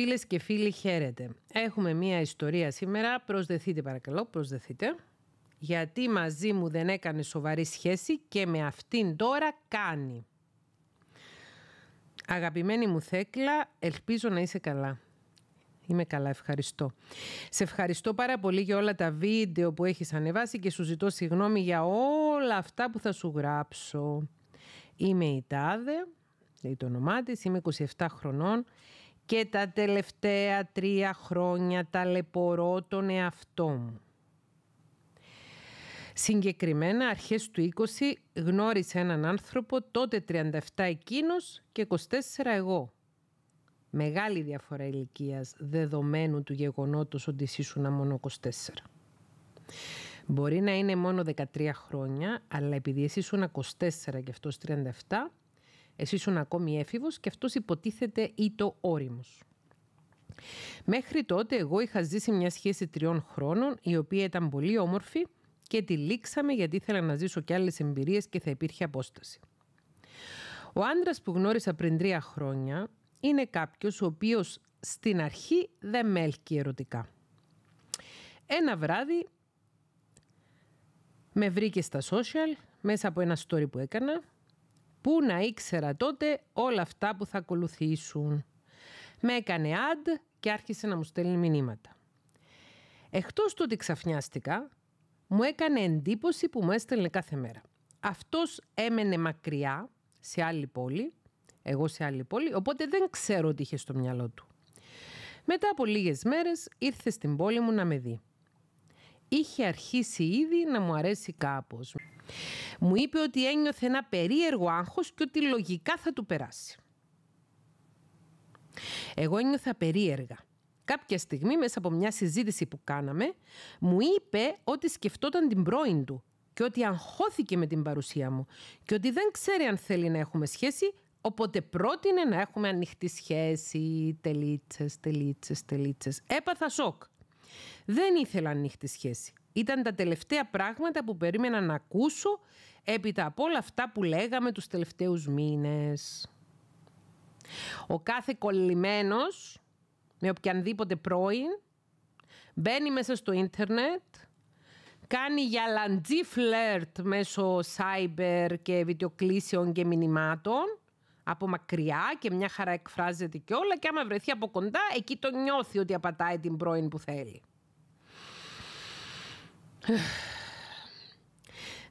Φίλες και φίλοι χαίρετε. Έχουμε μία ιστορία σήμερα. Προσδεθείτε παρακαλώ, προσδεθείτε. Γιατί μαζί μου δεν έκανε σοβαρή σχέση και με αυτήν τώρα κάνει. Αγαπημένη μου Θέκλα, ελπίζω να είσαι καλά. Είμαι καλά, ευχαριστώ. Σε ευχαριστώ πάρα πολύ για όλα τα βίντεο που έχεις ανεβάσει και σου ζητώ συγγνώμη για όλα αυτά που θα σου γράψω. Είμαι η Τάδε, λέει το όνομά της, είμαι 27 χρονών και τα τελευταία τρία χρόνια ταλαιπωρώ τον εαυτό μου. Συγκεκριμένα αρχές του 20 γνώρισε έναν άνθρωπο, τότε 37 εκείνος και 24 εγώ. Μεγάλη διαφορά ηλικίας δεδομένου του γεγονότος ότι ήσουν μόνο 24. Μπορεί να είναι μόνο 13 χρόνια, αλλά επειδή εσύ ήσουν 24 και αυτός 37, εσύ ήσουν ακόμη έφηβος και αυτός υποτίθεται ή το όριμος. Μέχρι τότε εγώ είχα ζήσει μια σχέση τριών χρόνων, η οποία ήταν πολύ όμορφη και τη λήξαμε γιατί ήθελα να ζήσω και άλλες εμπειρίες και θα υπήρχε απόσταση. Ο άντρας που γνώρισα πριν τρία χρόνια είναι κάποιος ο οποίος στην αρχή δεν με έλκει ερωτικά. Ένα βράδυ με βρήκε στα social μέσα από ένα story που έκανα Πού να ήξερα τότε όλα αυτά που θα ακολουθήσουν. Με έκανε ad και άρχισε να μου στέλνει μηνύματα. Εκτός του ότι ξαφνιάστηκα, μου έκανε εντύπωση που μου έστελνε κάθε μέρα. Αυτός έμενε μακριά σε άλλη πόλη, εγώ σε άλλη πόλη, οπότε δεν ξέρω τι είχε στο μυαλό του. Μετά από λίγες μέρες ήρθε στην πόλη μου να με δει. Είχε αρχίσει ήδη να μου αρέσει κάπως. Μου είπε ότι ένιωθε ένα περίεργο άγχος και ότι λογικά θα του περάσει. Εγώ ένιωθα περίεργα. Κάποια στιγμή μέσα από μια συζήτηση που κάναμε μου είπε ότι σκεφτόταν την πρώην του και ότι αγχώθηκε με την παρουσία μου και ότι δεν ξέρει αν θέλει να έχουμε σχέση οπότε πρότεινε να έχουμε ανοιχτή σχέση, τελίτσες, τελίτσες, τελίτσες. Έπαθα σοκ. Δεν ήθελα ανοιχτή σχέση. Ήταν τα τελευταία πράγματα που περίμενα να ακούσω έπειτα από όλα αυτά που λέγαμε τους τελευταίους μήνες. Ο κάθε κολλημένος, με οποιανδήποτε πρώην, μπαίνει μέσα στο ίντερνετ, κάνει γυαλαντζή φλερτ μέσω cyber και βιντεοκλήσεων και μηνυμάτων, από μακριά και μια χαρά εκφράζεται και όλα και άμα βρεθεί από κοντά, εκεί το νιώθει ότι απατάει την πρώην που θέλει.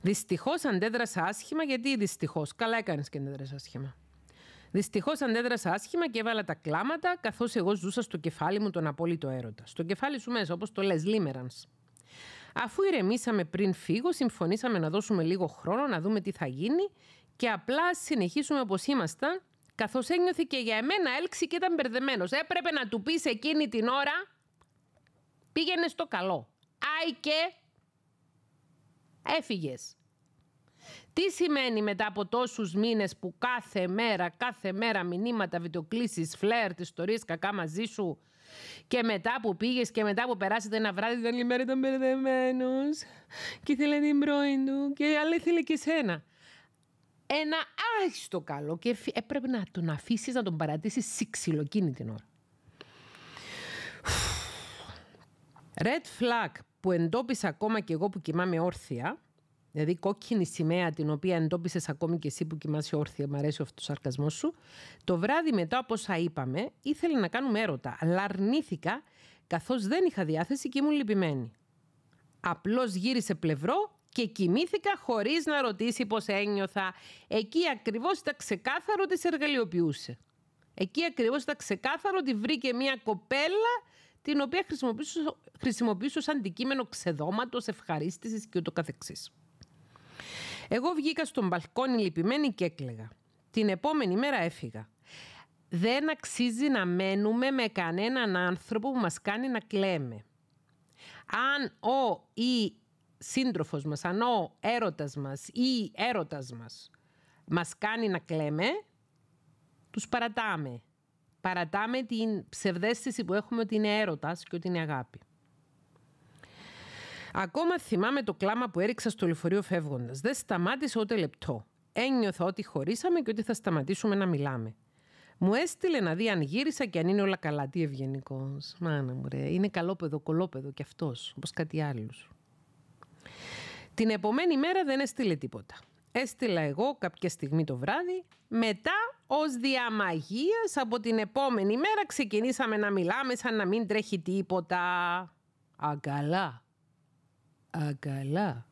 Δυστυχώς αντέδρασα άσχημα, γιατί δυστυχώς. Καλά έκανες και αντέδρασα άσχημα. Δυστυχώς αντέδρασα άσχημα και έβαλα τα κλάματα, καθώς εγώ ζούσα στο κεφάλι μου τον απόλυτο έρωτα. Στο κεφάλι σου μέσα, όπως το λες, λίμερανς. Αφού ηρεμήσαμε πριν φύγω, συμφωνήσαμε να δώσουμε λίγο χρόνο να δούμε τι θα γίνει και απλά συνεχίσουμε όπως ήμασταν, καθώς ένιωθε και για εμένα έλξη και ήταν μπερδεμένος. Έπρεπε να του πεις εκείνη την ώρα, πήγαινε στο καλό. Άι και έφυγες. Τι σημαίνει μετά από τόσους μήνες που κάθε μέρα, κάθε μέρα μηνύματα, βιντεοκλήσεις, φλερτ, ιστορίες κακά μαζί σου και μετά που πήγες και μετά που περάσετε ένα βράδυ ήταν η μέρα ήταν μπερδεμένος και ήθελε την πρώην του και άλλα ήθελε και σένα. Ένα άχιστο καλό και έπρεπε να τον αφήσεις να τον παρατήσεις σύξυλο εκείνη την ώρα. Red flag που εντόπισα ακόμα και εγώ που κοιμάμαι όρθια, δηλαδή κόκκινη σημαία την οποία εντόπισες ακόμη και εσύ που κοιμάσαι όρθια, μου αρέσει αυτό ο σαρκασμό σου, το βράδυ μετά από όσα είπαμε, ήθελε να κάνουμε έρωτα, αλλά αρνήθηκα καθώς δεν είχα διάθεση και ήμουν λυπημένη. Απλώς γύρισε πλευρό και κοιμήθηκα χωρίς να ρωτήσει πώς ένιωθα. Εκεί ακριβώς ήταν ξεκάθαρο ότι σε εργαλειοποιούσε. Εκεί ακριβώς ήταν ξεκάθαρο ότι βρήκε μια κοπέλα την οποία χρησιμοποιήσω, χρησιμοποιήσω σαν αντικείμενο ξεδώματος, ευχαρίστησης και ούτω καθεξής. Εγώ βγήκα στον μπαλκόνι λυπημένη και έκλαιγα. Την επόμενη μέρα έφυγα. Δεν αξίζει να μένουμε με κανέναν άνθρωπο που μας κάνει να κλαίμε. Αν ο ή σύντροφος μας, αν ο έρωτας μας ή έρωτας μας μας κάνει να κλαίμε, τους παρατάμε παρατάμε την ψευδέστηση που έχουμε ότι είναι έρωτας και ότι είναι αγάπη. Ακόμα θυμάμαι το κλάμα που έριξα στο λεωφορείο φεύγοντας. Δεν σταμάτησε ούτε λεπτό. Ένιωθα ότι χωρίσαμε και ότι θα σταματήσουμε να μιλάμε. Μου έστειλε να δει αν γύρισα και αν είναι όλα καλά. Τι ευγενικός. Μάνα μου, ρε. Είναι καλόπεδο, κολόπεδο κι αυτός, όπως κάτι άλλο. Την επομένη μέρα δεν έστειλε τίποτα. Έστειλα εγώ κάποια στιγμή το βράδυ. Μετά, ως διαμαγείας, από την επόμενη μέρα ξεκινήσαμε να μιλάμε σαν να μην τρέχει τίποτα. Αγκαλά. Αγκαλά.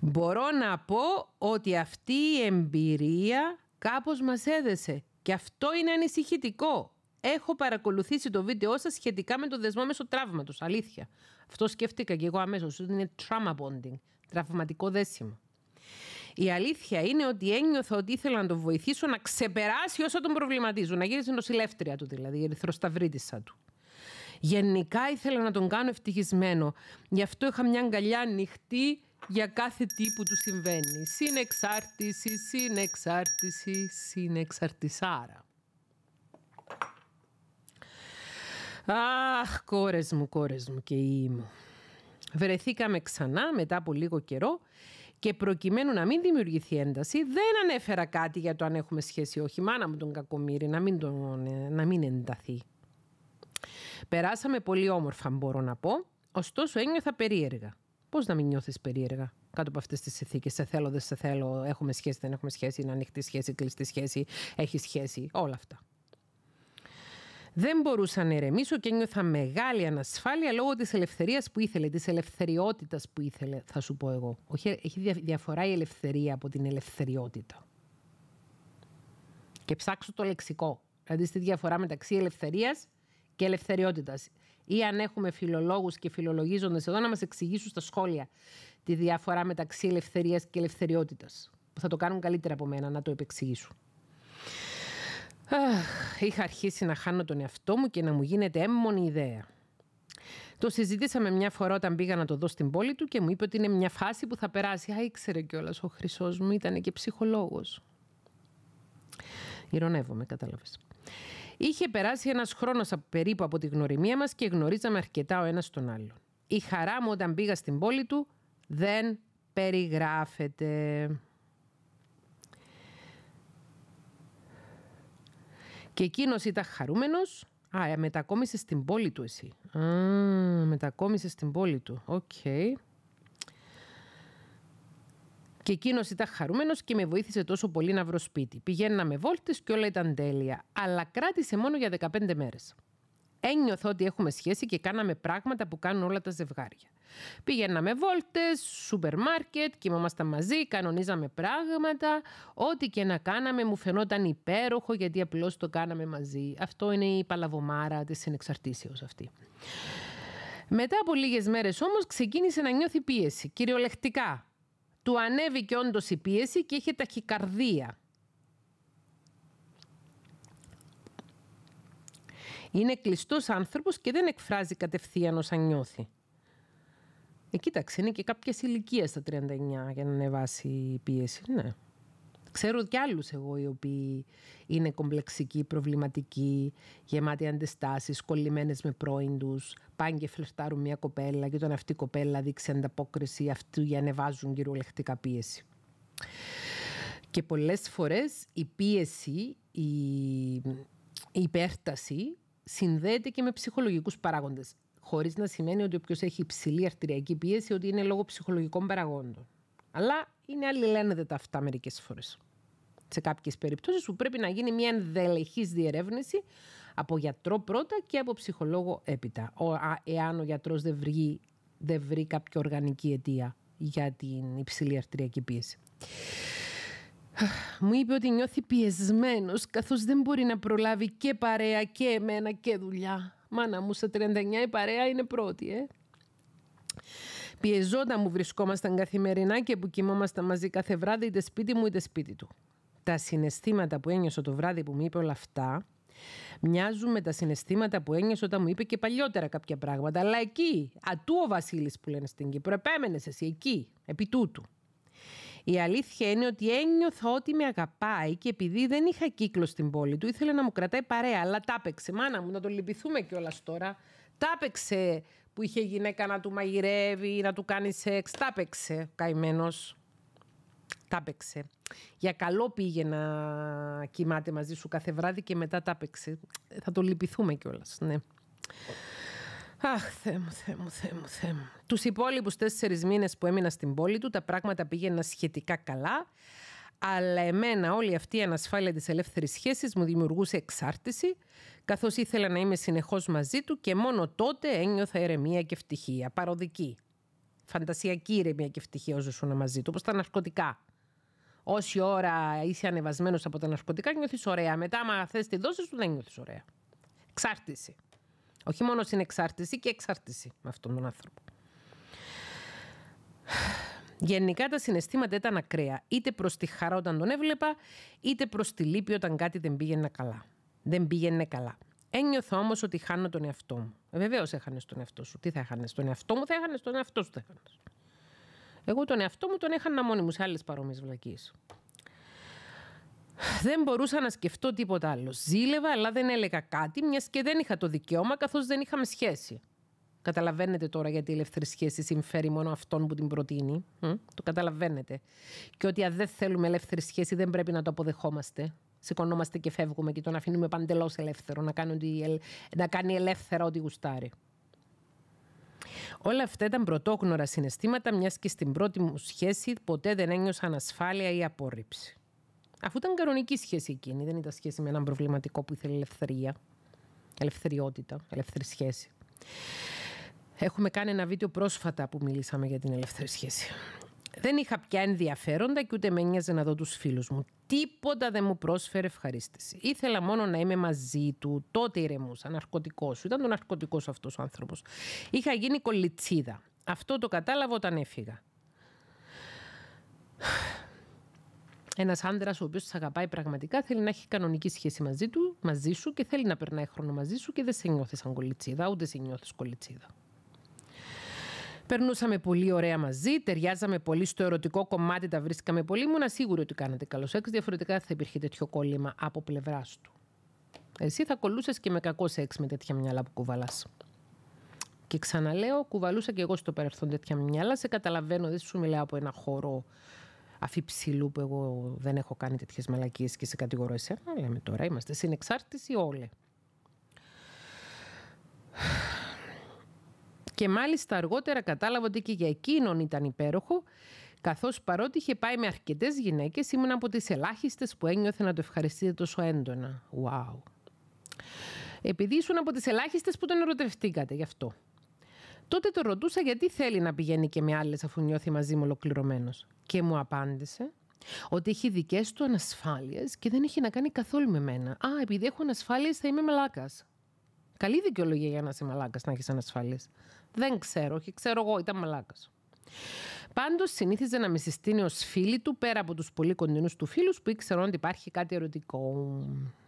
Μπορώ να πω ότι αυτή η εμπειρία κάπως μας έδεσε και αυτό είναι ανησυχητικό. Έχω παρακολουθήσει το βίντεο σας σχετικά με το δεσμό μέσω τραύματος, αλήθεια. Αυτό σκέφτηκα και εγώ αμέσως, ότι είναι trauma bonding, τραυματικό δέσιμο. Η αλήθεια είναι ότι ένιωθα ότι ήθελα να τον βοηθήσω να ξεπεράσει όσο τον προβληματίζουν, να γίνει νοσηλεύτρια του δηλαδή, η ερυθροσταυρίτησα του. Γενικά ήθελα να τον κάνω ευτυχισμένο. Γι' αυτό είχα μια αγκαλιά ανοιχτή για κάθε τι που του συμβαίνει. Συνεξάρτηση, συνεξάρτηση, συνεξαρτησάρα. Αχ, κόρες μου, κόρες μου και η μου. Βρεθήκαμε ξανά μετά από λίγο καιρό και προκειμένου να μην δημιουργηθεί ένταση, δεν ανέφερα κάτι για το αν έχουμε σχέση ή όχι. Μάνα μου τον κακομύρι, να μην, τον, να μην ενταθεί. Περάσαμε πολύ όμορφα, μπορώ να πω, ωστόσο ένιωθα περίεργα. Πώς να μην νιώθεις περίεργα κάτω από αυτές τις συνθήκες; Σε θέλω, δεν σε θέλω, έχουμε σχέση, δεν έχουμε σχέση, είναι ανοιχτή σχέση, κλειστή σχέση, έχει σχέση, όλα αυτά. Δεν μπορούσα να ηρεμήσω και νιώθα μεγάλη ανασφάλεια λόγω της ελευθερίας που ήθελε, της ελευθεριότητας που ήθελε, θα σου πω εγώ. Όχι, έχει διαφορά η ελευθερία από την ελευθεριότητα. Και ψάξω το λεξικό. Δηλαδή στη διαφορά μεταξύ ελευθερίας και ελευθεριότητας. Ή αν έχουμε φιλολόγους και φιλολογίζοντες εδώ να μας εξηγήσουν στα σχόλια τη διαφορά μεταξύ ελευθερίας και ελευθεριότητας. Θα το κάνουν καλύτερα από μένα να το επεξηγήσουν. Αχ, είχα αρχίσει να χάνω τον εαυτό μου και να μου γίνεται έμμονη ιδέα. Το συζητήσαμε μια φορά όταν πήγα να το δω στην πόλη του και μου είπε ότι είναι μια φάση που θα περάσει. Α, ήξερε κιόλας ο χρυσός μου, ήταν και ψυχολόγος. Ηρωνεύομαι, κατάλαβες. Είχε περάσει ένας χρόνος περίπου από τη γνωριμία μας και γνωρίζαμε αρκετά ο ένας τον άλλον. Η χαρά μου όταν πήγα στην πόλη του δεν περιγράφεται. Και εκείνος ήταν χαρούμενος. Α, ε, μετακόμισε στην πόλη του εσύ. Α, μετακόμισε στην πόλη του. Οκ. Και εκείνος ήταν χαρούμενος και με βοήθησε τόσο πολύ να βρω σπίτι. Πηγαίναμε βόλτες και όλα ήταν τέλεια. Αλλά κράτησε μόνο για 15 μέρες. Ένιωθα ότι έχουμε σχέση και κάναμε πράγματα που κάνουν όλα τα ζευγάρια. Πηγαίναμε βόλτες, σούπερ μάρκετ, κοιμόμασταν μαζί, κανονίζαμε πράγματα. Ό,τι και να κάναμε μου φαινόταν υπέροχο γιατί απλώς το κάναμε μαζί. Αυτό είναι η παλαβομάρα της συνεξαρτήσεως αυτή. Μετά από λίγες μέρες όμως ξεκίνησε να νιώθει πίεση, κυριολεκτικά. Του ανέβηκε όντως η πίεση και είχε ταχυκαρδία. Είναι κλειστός άνθρωπος και δεν εκφράζει κατευθείαν όσα νιώθει. Ε, κοίταξε, είναι και κάποια ηλικία στα 39 για να ανεβάσει η πίεση. Ναι. Ξέρω κι άλλους εγώ οι οποίοι είναι κομπλεξικοί, προβληματικοί, γεμάτοι αντιστάσεις, κολλημένες με πρώην τους, πάνε και φλερτάρουν μια κοπέλα και όταν αυτή η κοπέλα δείξει ανταπόκριση, αυτοί για ανεβάζουν κυριολεκτικά πίεση. Και πολλές φορές η πίεση, η, η υπέρταση συνδέεται και με ψυχολογικούς παράγοντες χωρίς να σημαίνει ότι όποιος έχει υψηλή αρτηριακή πίεση ότι είναι λόγω ψυχολογικών παραγόντων. Αλλά είναι αλληλένδετα αυτά μερικές φορές. Σε κάποιες περιπτώσεις που πρέπει να γίνει μια ενδελεχής διερεύνηση από γιατρό πρώτα και από ψυχολόγο έπειτα. εάν ο γιατρός δεν βρει, δεν βρει κάποια οργανική αιτία για την υψηλή αρτηριακή πίεση. Μου είπε ότι νιώθει πιεσμένος καθώς δεν μπορεί να προλάβει και παρέα και εμένα και δουλειά. Μάνα μου, στα 39 η παρέα είναι πρώτη, ε. Πιεζόταν μου βρισκόμασταν καθημερινά και που κοιμόμασταν μαζί κάθε βράδυ, είτε σπίτι μου είτε σπίτι του. Τα συναισθήματα που ένιωσα το βράδυ που μου είπε όλα αυτά, μοιάζουν με τα συναισθήματα που ένιωσα όταν μου είπε και παλιότερα κάποια πράγματα. Αλλά εκεί, ατού ο Βασίλης που λένε στην Κύπρο, επέμενες εσύ εκεί, επί τούτου. Η αλήθεια είναι ότι ένιωθα ότι με αγαπάει και επειδή δεν είχα κύκλο στην πόλη του, ήθελε να μου κρατάει παρέα. Αλλά τάπεξε, μάνα μου, να το λυπηθούμε κιόλας τώρα. Τάπεξε που είχε γυναίκα να του μαγειρεύει, να του κάνει σεξ. Τάπεξε, καημένος. Τα έπαιξε. Για καλό πήγε να κοιμάται μαζί σου κάθε βράδυ και μετά τα έπαιξε. Θα το λυπηθούμε κιόλας. Ναι. Αχ, Θεέ μου, Θεέ μου, Θεέ μου, Θεέ μου. Τους υπόλοιπους τέσσερις μήνες που έμεινα στην πόλη του, τα πράγματα πήγαιναν σχετικά καλά, αλλά εμένα όλη αυτή η ανασφάλεια της ελεύθερης σχέσης μου δημιουργούσε εξάρτηση, καθώς ήθελα να είμαι συνεχώς μαζί του και μόνο τότε ένιωθα ηρεμία και ευτυχία, παροδική. Φαντασιακή ηρεμία και ευτυχία όσο ήσουν μαζί του, όπως τα ναρκωτικά. Όση ώρα είσαι ανεβασμένος από τα ναρκωτικά, νιώθεις ωραία. Μετά, άμα θες τη δόση σου, δεν νιώθεις ωραία. Εξάρτηση. Όχι μόνο συνεξάρτηση και εξάρτηση με αυτόν τον άνθρωπο. Γενικά τα συναισθήματα ήταν ακραία. Είτε προς τη χαρά όταν τον έβλεπα, είτε προς τη λύπη όταν κάτι δεν πήγαινε καλά. Δεν πήγαινε καλά. Ένιωθα όμως ότι χάνω τον εαυτό μου. Ε, Βεβαίως έχανες τον εαυτό σου. Τι θα έχανες τον εαυτό μου, θα έχανες τον εαυτό σου. Θα έχανες. Εγώ τον εαυτό μου τον έχανα μόνη μου σε άλλες παρόμοιες βλακίες. Δεν μπορούσα να σκεφτώ τίποτα άλλο. Ζήλευα, αλλά δεν έλεγα κάτι, μιας και δεν είχα το δικαίωμα, καθώς δεν είχαμε σχέση. Καταλαβαίνετε τώρα γιατί η ελεύθερη σχέση συμφέρει μόνο αυτόν που την προτείνει. Το καταλαβαίνετε. Και ότι αν δεν θέλουμε ελεύθερη σχέση δεν πρέπει να το αποδεχόμαστε. Σηκωνόμαστε και φεύγουμε και τον αφήνουμε παντελώς ελεύθερο να κάνει, να κάνει ελεύθερα ό,τι γουστάρει. Όλα αυτά ήταν πρωτόγνωρα συναισθήματα, μιας και στην πρώτη μου σχέση ποτέ δεν ένιωσα ανασφάλεια ή απόρριψη. Αφού ήταν κανονική σχέση εκείνη, δεν ήταν σχέση με έναν προβληματικό που ήθελε ελευθερία, ελευθεριότητα, ελεύθερη σχέση. Έχουμε κάνει ένα βίντεο πρόσφατα που μιλήσαμε για την ελεύθερη σχέση. Δεν είχα πια ενδιαφέροντα και ούτε με νοιάζε να δω τους φίλους μου. Τίποτα δεν μου πρόσφερε ευχαρίστηση. Ήθελα μόνο να είμαι μαζί του. Τότε ηρεμούσα. Ναρκωτικός σου. Ήταν το ναρκωτικός αυτός ο άνθρωπος. Είχα γίνει κολιτσίδα. Αυτό το κατάλαβα όταν έφυγα. Ένας άντρας ο οποίος σε αγαπάει πραγματικά θέλει να έχει κανονική σχέση μαζί του, μαζί σου και θέλει να περνάει χρόνο μαζί σου και δεν σε νιώθεις σαν κολιτσίδα, ούτε σε νιώθεις κολιτσίδα. Περνούσαμε πολύ ωραία μαζί, ταιριάζαμε πολύ στο ερωτικό κομμάτι, τα βρίσκαμε πολύ. Ήμουν σίγουρη ότι κάνατε καλό σεξ, διαφορετικά θα υπήρχε τέτοιο κόλλημα από πλευράς του. Εσύ θα κολούσε και με κακό σεξ με τέτοια μυαλά που κουβαλάς. Και ξαναλέω, κουβαλούσα και εγώ στο παρελθόν τέτοια μυαλά. Σε καταλαβαίνω, δεν σου μιλάω από ένα χώρο αφιψηλού που εγώ δεν έχω κάνει τέτοιες μαλακίες και σε κατηγορώ εσένα. Λέμε τώρα, είμαστε συνεξάρτηση όλοι. Και μάλιστα αργότερα κατάλαβα ότι και για εκείνον ήταν υπέροχο, καθώς παρότι είχε πάει με αρκετές γυναίκες, ήμουν από τις ελάχιστες που ένιωθε να το ευχαριστείτε τόσο έντονα. Wow. Επειδή ήσουν από τις ελάχιστες που τον ερωτευτήκατε γι' αυτό. Τότε το ρωτούσα γιατί θέλει να πηγαίνει και με άλλες αφού νιώθει μαζί μου ολοκληρωμένος. Και μου απάντησε ότι έχει δικές του ανασφάλειες και δεν έχει να κάνει καθόλου με μένα. Α, επειδή έχω ανασφάλειες θα είμαι μαλάκας. Καλή δικαιολογία για να είσαι μαλάκας να έχεις ανασφάλειες. Δεν ξέρω, όχι ξέρω εγώ, ήταν μαλάκας. Πάντως συνήθιζε να με συστήνει ως φίλη του πέρα από τους πολύ κοντινούς του φίλους που ήξεραν ότι υπάρχει κάτι ερωτικό.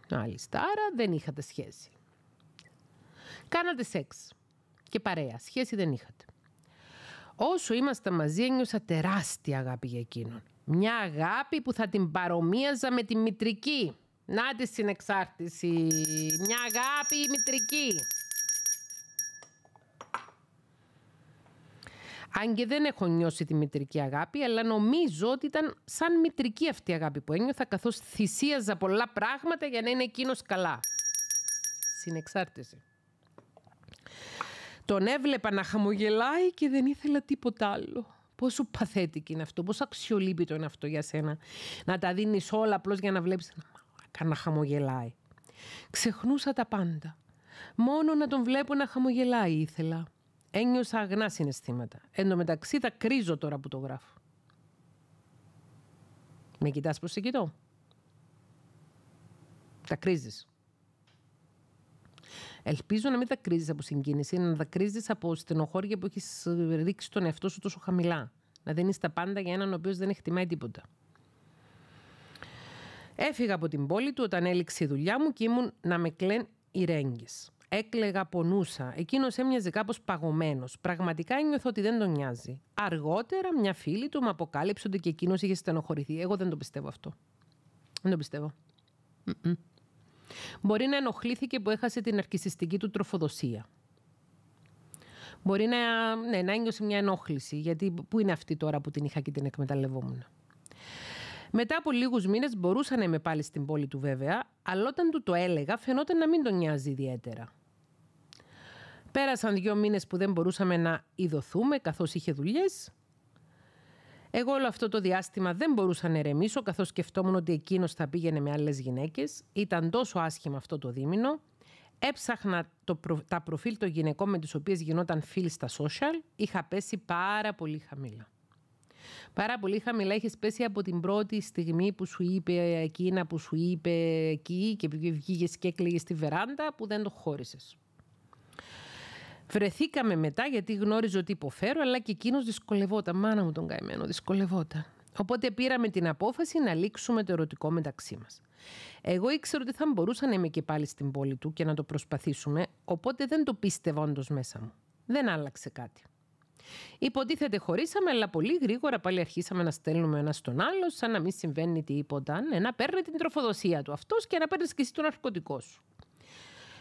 Μάλιστα, άρα δεν είχατε σχέση. Κάνατε σεξ και παρέα. Σχέση δεν είχατε. Όσο ήμασταν μαζί ένιωσα τεράστια αγάπη για εκείνον. Μια αγάπη που θα την παρομοίαζα με τη μητρική. Να τη συνεξάρτηση. Μια αγάπη μητρική. Αν και δεν έχω νιώσει τη μητρική αγάπη, αλλά νομίζω ότι ήταν σαν μητρική αυτή η αγάπη που ένιωθα, καθώς θυσίαζα πολλά πράγματα για να είναι εκείνος καλά. Συνεξάρτηση. Τον έβλεπα να χαμογελάει και δεν ήθελα τίποτα άλλο. Πόσο παθέτικη είναι αυτό, πόσο αξιολύπητο είναι αυτό για σένα. Να τα δίνεις όλα απλώς για να βλέπεις να χαμογελάει. Ξεχνούσα τα πάντα. Μόνο να τον βλέπω να χαμογελάει ήθελα. Ένιωσα αγνά συναισθήματα. Εν τω μεταξύ τα κρίζω τώρα που το γράφω. Με κοιτάς πως σε κοιτώ. Τα κρίζεις. Ελπίζω να μην τα κρίζει από συγκίνηση, να τα κρίζει από στενοχώρια που έχεις ρίξει τον εαυτό σου τόσο χαμηλά. Να δίνεις τα πάντα για έναν ο οποίος δεν εκτιμάει τίποτα. Έφυγα από την πόλη του όταν έληξε η δουλειά μου και ήμουν να με κλαίν οι ρέγγες. Έκλεγα, πονούσα. Εκείνος έμοιαζε κάπως παγωμένος. Πραγματικά ένιωθω ότι δεν τον νοιάζει. Αργότερα, μια φίλη του μου αποκάλυψε ότι και εκείνος είχε στενοχωρηθεί. Εγώ δεν το πιστεύω αυτό. Δεν το πιστευω Μπορεί να ενοχλήθηκε που έχασε την αρκισιστική του τροφοδοσία. Μπορεί να, ναι, να ένιωσε μια ενόχληση, γιατί πού είναι αυτή τώρα που την είχα και την εκμεταλλευόμουν. Μετά από λίγους μήνες μπορούσα να είμαι πάλι στην πόλη του βέβαια, αλλά όταν του το έλεγα φαινόταν να μην τον νοιάζει ιδιαίτερα. Πέρασαν δύο μήνες που δεν μπορούσαμε να ειδωθούμε καθώς είχε δουλειές. Εγώ όλο αυτό το διάστημα δεν μπορούσα να ερεμήσω καθώς σκεφτόμουν ότι εκείνος θα πήγαινε με άλλες γυναίκες. Ήταν τόσο άσχημα αυτό το δίμηνο. Έψαχνα το τα προφίλ των γυναικών με τις οποίες γινόταν φίλοι στα social. Είχα πέσει πάρα πολύ χαμηλά. Πάρα πολύ χαμηλά έχει πέσει από την πρώτη στιγμή που σου είπε εκείνα που σου είπε εκεί και βγήκες και έκλαιγες στη βεράντα που δεν το χώρισες. Βρεθήκαμε μετά γιατί γνώριζε ότι υποφέρω, αλλά και εκείνος δυσκολευόταν. Μάνα μου τον καημένο, δυσκολευόταν. Οπότε πήραμε την απόφαση να λήξουμε το ερωτικό μεταξύ μας. Εγώ ήξερα ότι θα μπορούσα να είμαι και πάλι στην πόλη του και να το προσπαθήσουμε, οπότε δεν το πίστευα όντως μέσα μου. Δεν άλλαξε κάτι. Υποτίθεται χωρίσαμε, αλλά πολύ γρήγορα πάλι αρχίσαμε να στέλνουμε ένα στον άλλο, σαν να μην συμβαίνει τίποτα. Ναι, να παίρνει την τροφοδοσία του αυτός και να παίρνεις και εσύ το ναρκωτικό σου.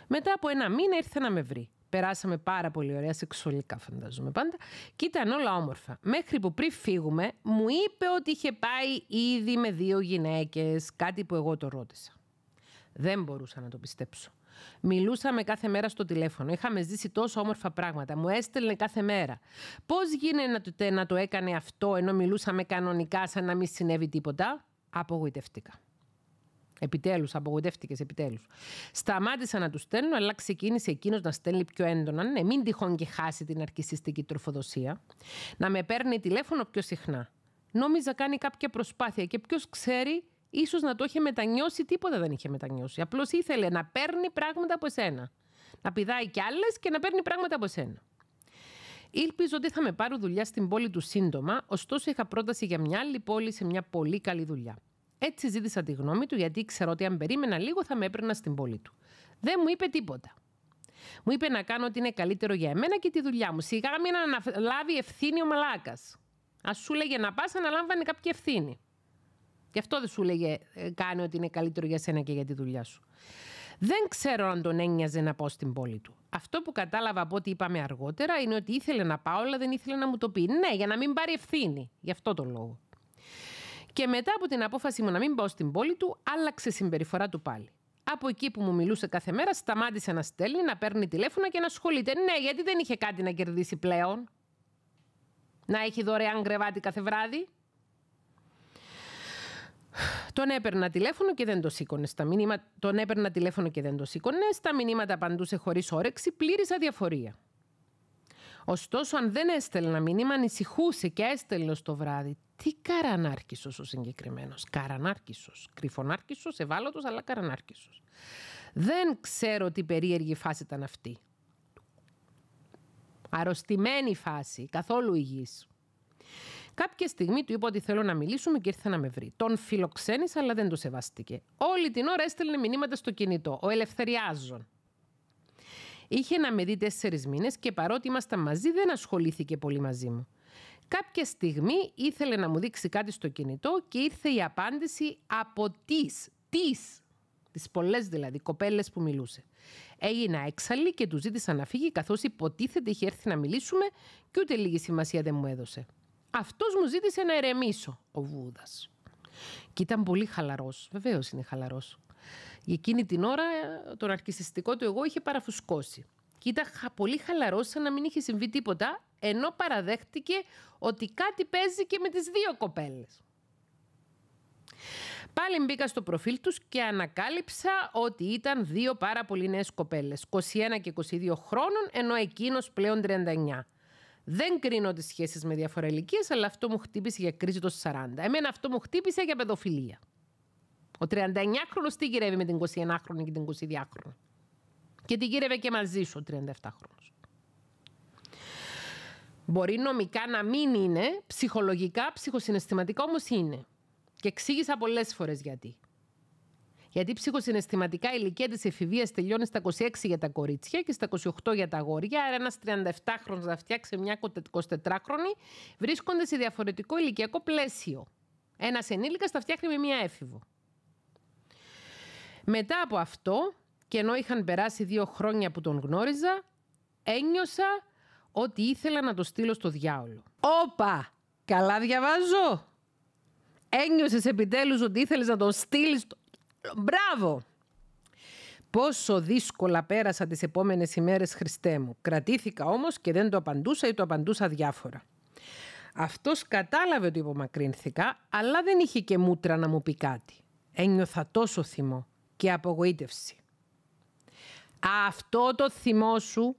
Μετά από ένα μήνα ήρθε να με βρει. Περάσαμε πάρα πολύ ωραία σεξουαλικά, φαντάζομαι πάντα. Και ήταν όλα όμορφα. Μέχρι που πριν φύγουμε, μου είπε ότι είχε πάει ήδη με δύο γυναίκες, κάτι που εγώ το ρώτησα. Δεν μπορούσα να το πιστέψω. Μιλούσαμε κάθε μέρα στο τηλέφωνο. Είχαμε ζήσει τόσο όμορφα πράγματα. Μου έστελνε κάθε μέρα. Πώς γίνεται να το έκανε αυτό ενώ μιλούσαμε κανονικά σαν να μην συνέβη τίποτα; Απογοητευτικά. Επιτέλους, απογοητεύτηκες επιτέλους. Σταμάτησα να τους στέλνω, αλλά ξεκίνησε εκείνος να στέλνει πιο έντονα. Ναι, μην τυχόν και χάσει την αρκισιστική τροφοδοσία. Να με παίρνει τηλέφωνο πιο συχνά. Νόμιζα κάνει κάποια προσπάθεια και ποιος ξέρει, ίσως να το είχε μετανιώσει, τίποτα δεν είχε μετανιώσει. Απλώς ήθελε να παίρνει πράγματα από εσένα. Να πηδάει κι άλλες και να παίρνει πράγματα από εσένα. Ήλπιζω ότι θα με πάρω δουλειά στην πόλη του σύντομα, ωστόσο είχα πρόταση για μια άλλη πόλη σε μια πολύ καλή δουλειά. Έτσι ζήτησα τη γνώμη του, γιατί ήξερα ότι αν περίμενα λίγο θα με έπαιρνα στην πόλη του. Δεν μου είπε τίποτα. Μου είπε να κάνω ότι είναι καλύτερο για εμένα και τη δουλειά μου. Σιγά μην αναλάβει ευθύνη ο μαλάκας. Α σου λέγε να πας, αναλάμβανε κάποια ευθύνη. Γι' αυτό δεν σου λέγε ε, κάνει ότι είναι καλύτερο για σένα και για τη δουλειά σου. Δεν ξέρω αν τον ένοιαζε να πάω στην πόλη του. Αυτό που κατάλαβα από ό,τι είπαμε αργότερα είναι ότι ήθελε να πάω, αλλά δεν ήθελε να μου το πει. Ναι, για να μην πάρει ευθύνη. Γι' αυτό το λόγο. Και μετά από την απόφαση μου να μην πάω στην πόλη του, άλλαξε συμπεριφορά του πάλι. Από εκεί που μου μιλούσε κάθε μέρα, σταμάτησε να στέλνει, να παίρνει τηλέφωνα και να ασχολείται. Ναι, γιατί δεν είχε κάτι να κερδίσει πλέον. Να έχει δωρεάν κρεβάτι κάθε βράδυ. Τον έπαιρνα τηλέφωνο και δεν το σήκωνε. Στα μηνύματα... Τον έπαιρνα τηλέφωνο και δεν το σήκωνε. Στα μηνύματα απαντούσε χωρίς όρεξη, πλήρης αδιαφορία. Ωστόσο, αν δεν έστελνα μήνυμα, ανησυχούσε και έστελνε στο βράδυ. Τι καρανάρκησο ο συγκεκριμένος; Καρανάρκησο. Κρυφονάρκησο, ευάλωτος, αλλά καρανάρκησο. Δεν ξέρω τι περίεργη φάση ήταν αυτή. Αρρωστημένη φάση, καθόλου υγιής. Κάποια στιγμή του είπα ότι θέλω να μιλήσουμε και ήρθε να με βρει. Τον φιλοξένησα, αλλά δεν το σεβάστηκε. Όλη την ώρα έστελνε μηνύματα στο κινητό. Ο Ελευθεριάζων. Είχε να με δει τέσσερις μήνες και παρότι ήμασταν μαζί, δεν ασχολήθηκε πολύ μαζί μου. Κάποια στιγμή ήθελε να μου δείξει κάτι στο κινητό και ήρθε η απάντηση από τις, τις, τις πολλές δηλαδή, κοπέλες που μιλούσε. Έγινα έξαλλη και τους ζήτησα να φύγει καθώς υποτίθεται είχε έρθει να μιλήσουμε και ούτε λίγη σημασία δεν μου έδωσε. Αυτός μου ζήτησε να ερεμήσω, ο Βούδας. Και ήταν πολύ χαλαρός, βεβαίως είναι χαλαρός. Για εκείνη την ώρα το αρκισιστικό του εγώ είχε παραφουσκώσει. Και ήταν πολύ χαλαρός, σαν να μην είχε συμβεί τίποτα, ενώ παραδέχτηκε ότι κάτι παίζει και με τις δύο κοπέλες. Πάλι μπήκα στο προφίλ τους και ανακάλυψα ότι ήταν δύο πάρα πολύ νέες κοπέλες, 21 και 22 χρόνων, ενώ εκείνος πλέον 39. Δεν κρίνω τις σχέσεις με διαφορά αλλά αυτό μου χτύπησε για κρίση το 40. Εμένα αυτό μου χτύπησε για παιδοφιλία. Ο 39χρονος τι γυρεύει με την 21χρονη και την 22χρονη. Και τι γύρευε και μαζί σου ο 37χρονος. Μπορεί νομικά να μην είναι, ψυχολογικά, ψυχοσυναισθηματικά όμως είναι. Και εξήγησα πολλές φορές γιατί. Γιατί ψυχοσυναισθηματικά η ηλικία της εφηβείας τελειώνει στα 26 για τα κορίτσια και στα 28 για τα αγόρια. Άρα, ένας 37χρονο να φτιάξει μια 24χρονη βρίσκονται σε διαφορετικό ηλικιακό πλαίσιο. Ένας ενήλικας τα φτιάχνει με μια έφηβο. Μετά από αυτό, και ενώ είχαν περάσει δύο χρόνια που τον γνώριζα, ένιωσα ότι ήθελα να το στείλω στο διάολο. Όπα! Καλά διαβάζω! Ένιωσες επιτέλους ότι ήθελες να τον στείλεις. Μπράβο! Πόσο δύσκολα πέρασα τις επόμενες ημέρες Χριστέ μου. Κρατήθηκα όμως και δεν το απαντούσα ή το απαντούσα διάφορα. Αυτός κατάλαβε ότι υπομακρύνθηκα, αλλά δεν είχε και μούτρα να μου πει κάτι. Ένιωθα τόσο θυμό και απογοήτευση. Αυτό το θυμό σου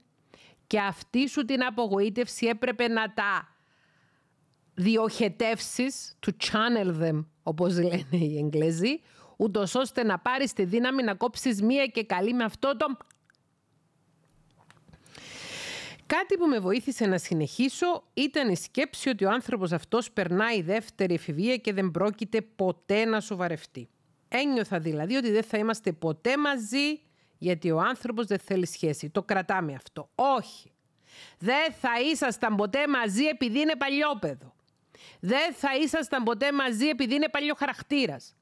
και αυτή σου την απογοήτευση έπρεπε να τα διοχετεύσεις, to channel them, όπως λένε οι Εγγλέζοι, ούτως ώστε να πάρεις τη δύναμη να κόψεις μία και καλή με αυτό το... Κάτι που με βοήθησε να συνεχίσω ήταν η σκέψη ότι ο άνθρωπος αυτός περνάει δεύτερη εφηβεία και δεν πρόκειται ποτέ να σοβαρευτεί. Ένιωθα δηλαδή ότι δεν θα είμαστε ποτέ μαζί γιατί ο άνθρωπος δεν θέλει σχέση. Το κρατάμε αυτό. Όχι. Δεν θα ήσασταν ποτέ μαζί επειδή είναι παλιόπαιδο. Δεν θα ήσασταν ποτέ μαζί επειδή είναι παλιό χαρακτήρας.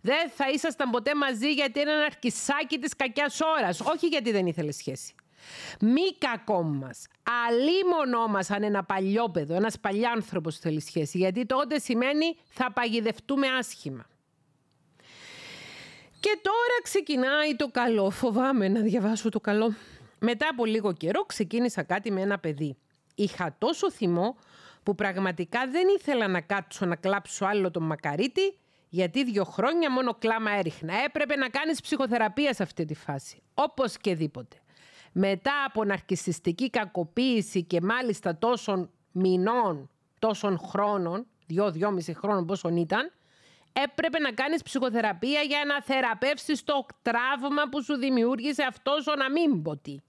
Δεν θα ήσασταν ποτέ μαζί γιατί είναι ένα αρκισάκι της κακιάς ώρας. Όχι γιατί δεν ήθελε σχέση. Μη κακό μα. Αλίμονό μας αν ένα παλιόπαιδο, ένας παλιάνθρωπος θέλει σχέση. Γιατί τότε σημαίνει θα παγιδευτούμε άσχημα. Και τώρα ξεκινάει το καλό. Φοβάμαι να διαβάσω το καλό. Μετά από λίγο καιρό ξεκίνησα κάτι με ένα παιδί. Είχα τόσο θυμό που πραγματικά δεν ήθελα να κάτσω να κλάψω άλλο τον μακαρίτι γιατί δύο χρόνια μόνο κλάμα έριχνα. Έπρεπε να κάνεις ψυχοθεραπεία σε αυτή τη φάση. Όπως και δίποτε. Μετά από ναρκιστική κακοποίηση και μάλιστα τόσων μηνών, τόσων χρόνων, δυο-δυόμιση χρόνων πόσον ήταν, έπρεπε να κάνεις ψυχοθεραπεία για να θεραπεύσεις το τραύμα που σου δημιούργησε αυτός ο να μην ποτή.